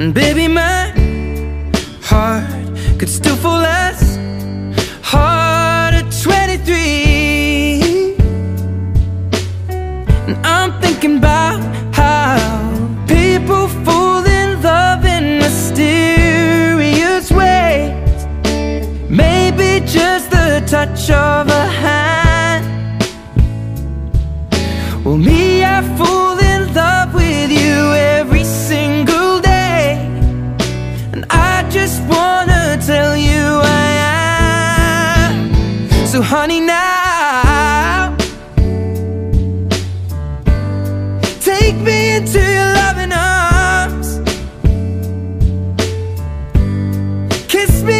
And baby, my heart could still fall as just wanna tell you I am. So, honey, now take me into your loving arms. Kiss me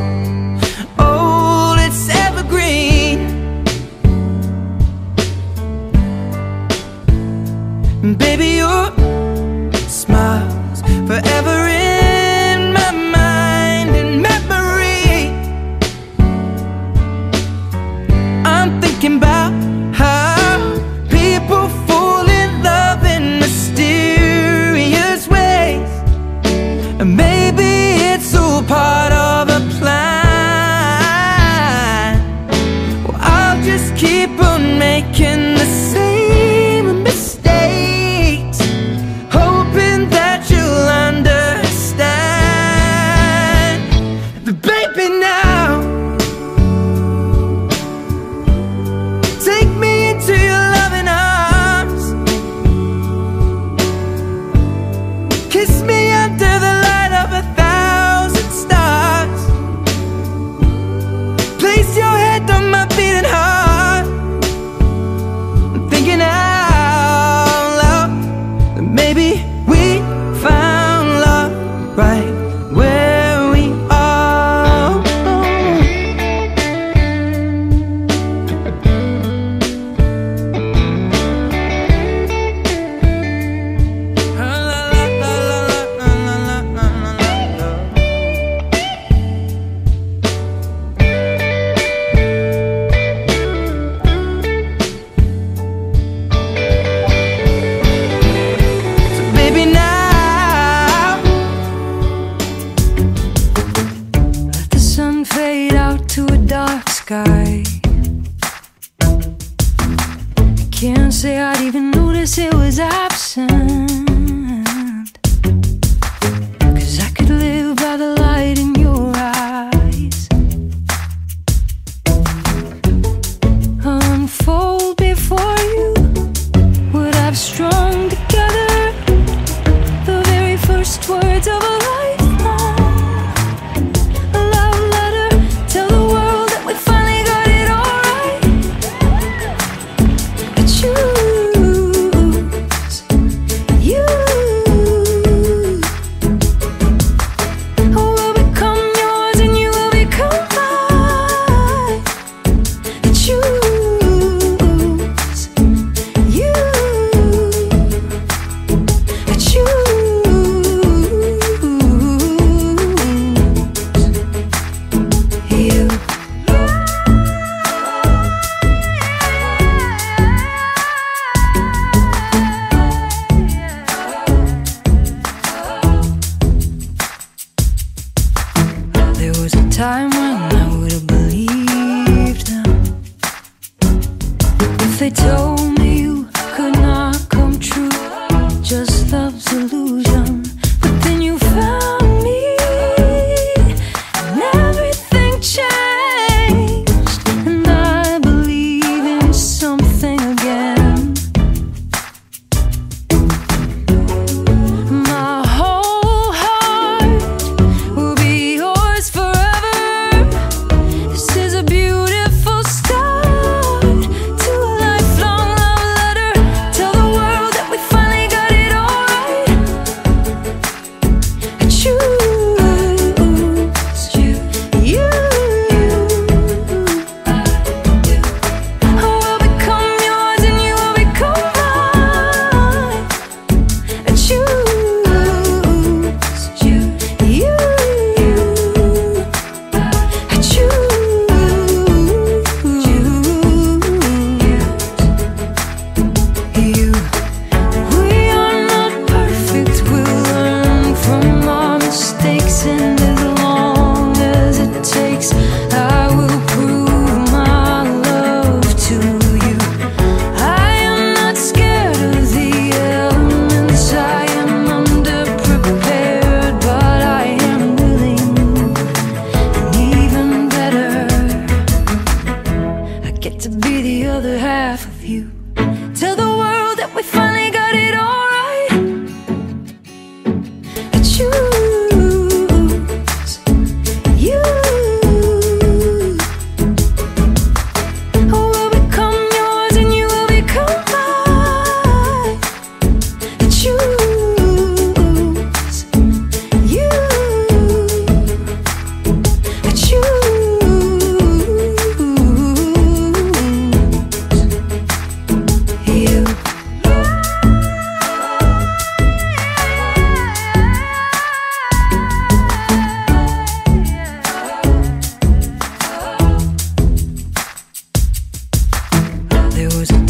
thinking about maybe say I'd even notice it was absent. Could not mistakes,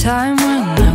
time when